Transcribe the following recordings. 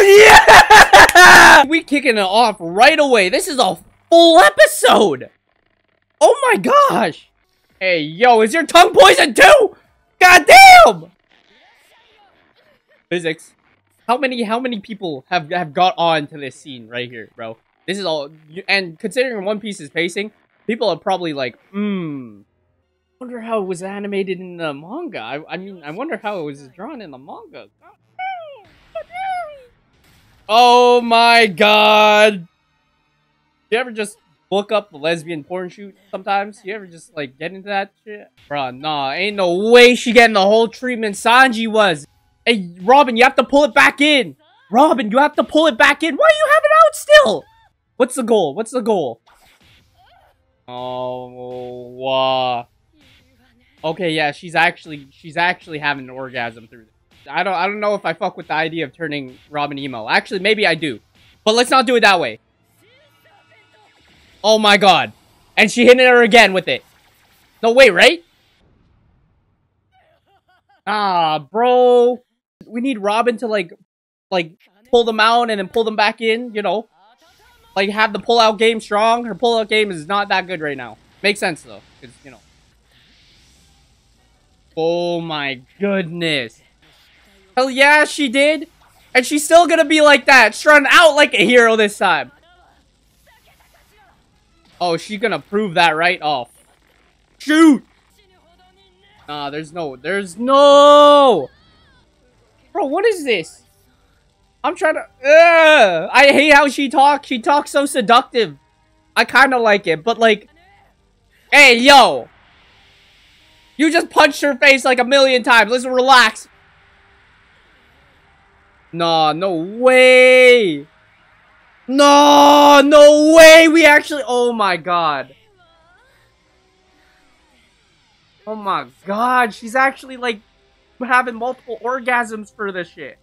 Yeah! We kicking it off right away. This is a full episode. Oh my gosh. Hey, yo, is your tongue poison too? God damn! Physics. How many how many people have have got on to this scene right here, bro? This is all and considering One Piece's pacing, people are probably like, hmm. Wonder how it was animated in the manga. I, I mean, I wonder how it was drawn in the manga. Oh my god! You ever just look up the lesbian porn shoot sometimes? You ever just like get into that shit? Bruh, nah, ain't no way she getting the whole treatment Sanji was. Hey, Robin, you have to pull it back in. Robin, you have to pull it back in. Why are you have it out still? What's the goal? What's the goal? Oh, wow. Okay, yeah, she's actually she's actually having an orgasm through this. I don't I don't know if I fuck with the idea of turning Robin emo. Actually, maybe I do. But let's not do it that way. Oh my god. And she hit her again with it. No way, right? Ah, bro. We need Robin to like like pull them out and then pull them back in, you know. Like have the pull-out game strong. Her pull-out game is not that good right now. Makes sense though, cuz you know. Oh my goodness. Hell yeah, she did. And she's still gonna be like that, strung out like a hero this time. Oh, she's gonna prove that right off. Shoot! Nah, there's no, there's no! Bro, what is this? I'm trying to, Ugh! I hate how she talks. She talks so seductive. I kind of like it, but like, hey, yo! You just punched her face like a million times. Let's relax. Nah, no way. No, no way. We actually, oh my god. Oh my god, she's actually like having multiple orgasms for this shit.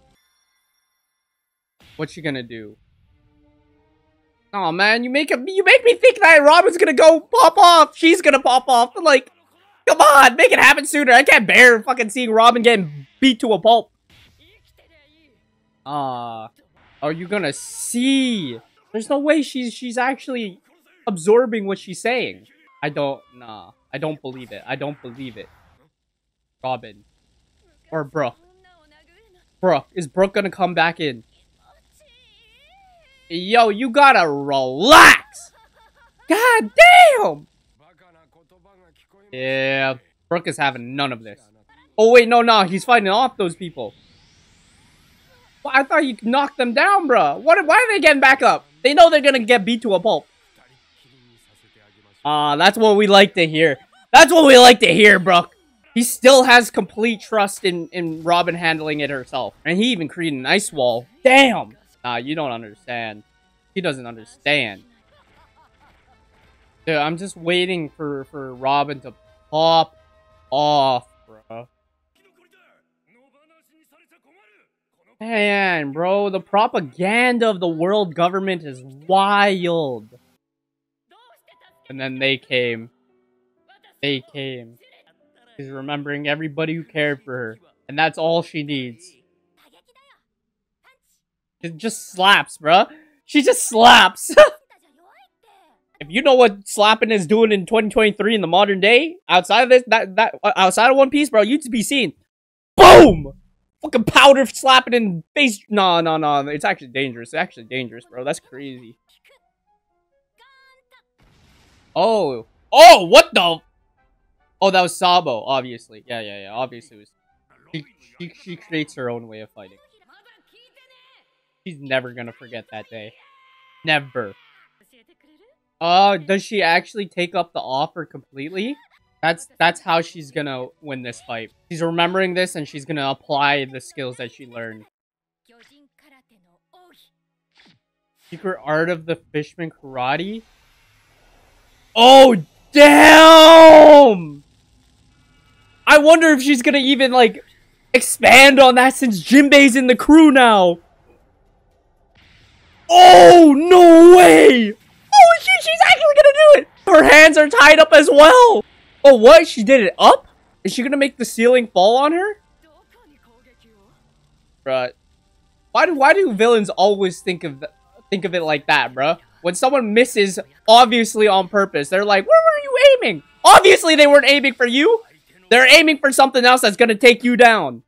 What's she gonna do? Oh man, you make a, you make me think that Robin's gonna go pop off. She's gonna pop off. Like, come on, make it happen sooner. I can't bear fucking seeing Robin getting beat to a pulp. Ah, uh, are you gonna see? There's no way she's she's actually absorbing what she's saying. I don't, nah. I don't believe it. I don't believe it. Robin. Or Brook. Brook. Is Brook gonna come back in? Yo, you gotta relax! God damn! Yeah, Brook is having none of this. Oh wait, no, no, he's fighting off those people. Well, I thought you knocked them down, bro. What? Why are they getting back up? They know they're gonna get beat to a pulp. Ah, uh, that's what we like to hear. That's what we like to hear, Brook. He still has complete trust in, in Robin handling it herself. And he even created an ice wall. Damn! Nah, you don't understand. He doesn't understand. Dude, I'm just waiting for, for Robin to pop off, bro. Man, bro, the propaganda of the world government is wild. And then they came. They came. She's remembering everybody who cared for her. And that's all she needs. It just slaps, bro. She just slaps. if you know what slapping is doing in 2023 in the modern day, outside of this, that that outside of One Piece, bro, you'd be seen. boom, fucking powder slapping in face. No, no, no. It's actually dangerous. It's actually dangerous, bro. That's crazy. Oh, oh, what the? Oh, that was Sabo, obviously. Yeah, yeah, yeah. Obviously, was. She, she, she creates her own way of fighting. She's never gonna forget that day. Never. Uh, does she actually take up the offer completely? That's that's how she's gonna win this fight. She's remembering this and she's gonna apply the skills that she learned. Secret art of the fishman karate? Oh, damn! I wonder if she's gonna even, like, expand on that since Jinbei's in the crew now. Oh, no way! Oh, shit, she's actually gonna do it! Her hands are tied up as well! Oh, what? She did it up? Is she gonna make the ceiling fall on her? Right. Why do why do villains always think of think of it like that, bro? When someone misses, obviously on purpose, they're like, "Where were you aiming?" Obviously, they weren't aiming for you. They're aiming for something else that's gonna take you down.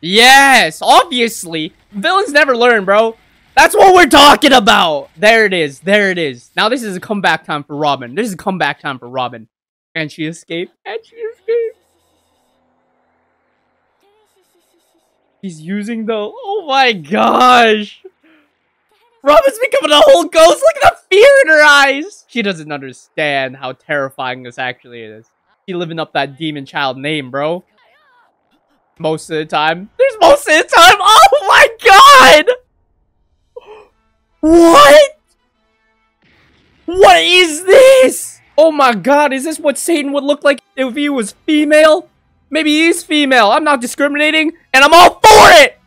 Yes, obviously. Villains never learn, bro. That's what we're talking about. There it is. There it is. Now this is a comeback time for Robin. This is a comeback time for Robin. And she escaped. And she escaped. He's using the... Oh my gosh. Robin's becoming a whole ghost. Look at the fear in her eyes. She doesn't understand how terrifying this actually is. She living up that demon child name, bro. Most of the time. There's most of the time. Oh my god! What? What is this? Oh my god, is this what Satan would look like if he was female? Maybe he's female. I'm not discriminating, and I'm all for it!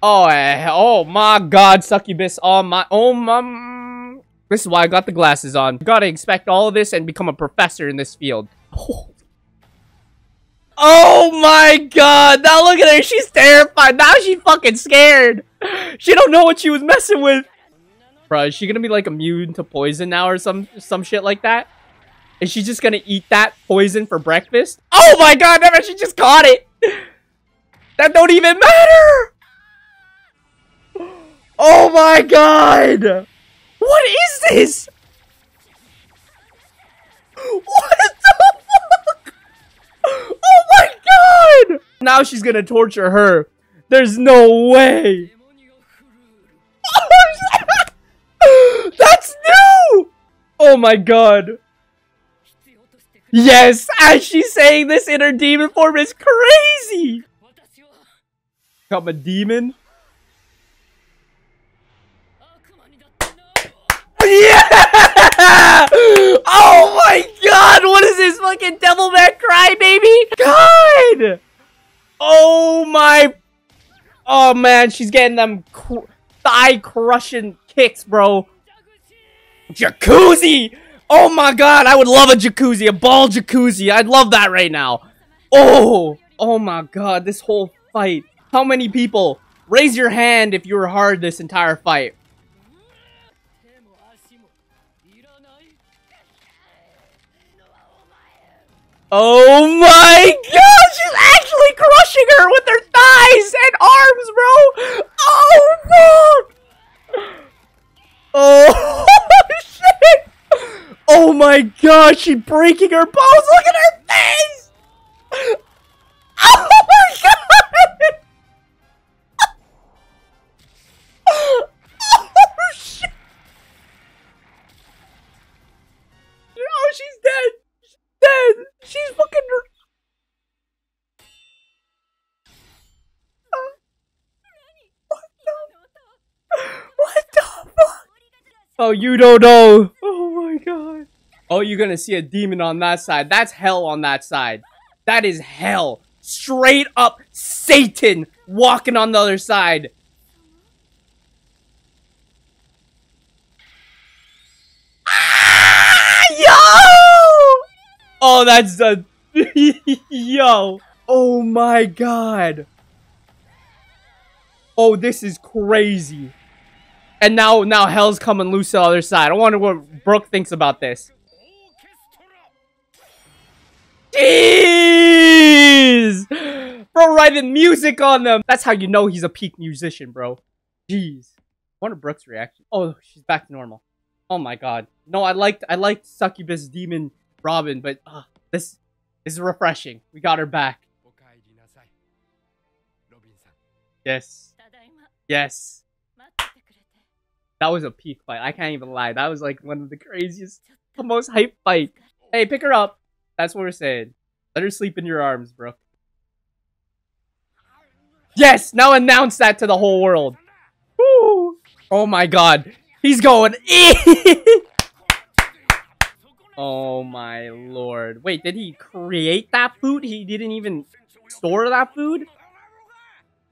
Oh, eh, oh my god, succubus. Oh my, oh my. This is why I got the glasses on. gotta expect all of this and become a professor in this field. Oh. Oh my god! Now look at her, she's terrified. Now she's fucking scared. She don't know what she was messing with. Bro, is she gonna be like immune to poison now or some some shit like that? Is she just gonna eat that poison for breakfast? Oh my god, never she just caught it! That don't even matter! Oh my god! What is this? What the fuck? Oh my god! Now she's gonna torture her. There's no way. Oh my god. Yes, as she's saying this in her demon form is crazy! Become a demon? Yeah! Oh my god, what is this fucking devil man Cry, baby? God! Oh my... Oh man, she's getting them cr thigh-crushing kicks, bro. Jacuzzi! Oh my god, I would love a jacuzzi, a ball jacuzzi. I'd love that right now. Oh! Oh my god, this whole fight. How many people? Raise your hand if you were hard this entire fight. Oh my god, she's actually crushing her with her thighs and arms, bro! Oh fuck! Oh! Oh my god, she's breaking her bones! Look at her face! Oh my god! Oh shit! Oh, she's dead! She's dead! She's fucking. What the fuck? Oh, you don't know. Oh you're gonna see a demon on that side. That's hell on that side. That is hell. Straight up Satan walking on the other side. Ah, yo! Oh, that's the... Yo. Oh my god. Oh, this is crazy. And now, now Hell's coming loose on the other side. I wonder what Brook thinks about this. Jeez! Bro writing music on them. That's how you know he's a peak musician, bro. Jeez. Wonder Brook's reaction. Oh, she's back to normal. Oh my god. No, I liked I liked Succubus Demon Robin, but uh, this, this is refreshing. We got her back. Yes. Yes. That was a peak fight. I can't even lie. That was like one of the craziest, the most hype fight. Hey, pick her up. That's what we're saying. Let her sleep in your arms, bro. Yes! Now announce that to the whole world. Woo! Oh my god. He's going Oh my lord. Wait, did he create that food? He didn't even store that food?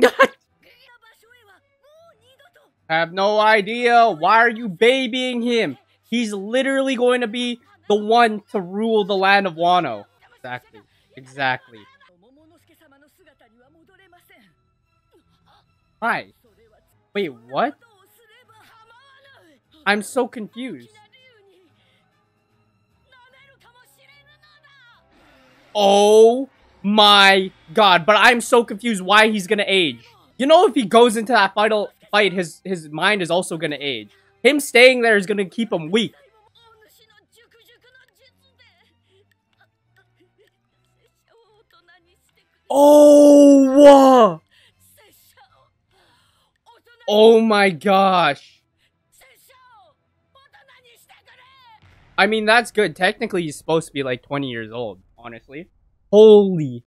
have no idea. Why are you babying him? He's literally going to be the one to rule the land of Wano. Exactly. Exactly. Hi. Wait, what? I'm so confused. Oh my god, but I'm so confused why he's gonna age. You know if he goes into that final fight, his, his mind is also gonna age. Him staying there is gonna keep him weak. Oh! Oh my gosh. I mean, that's good. Technically, he's supposed to be like 20 years old, honestly. Holy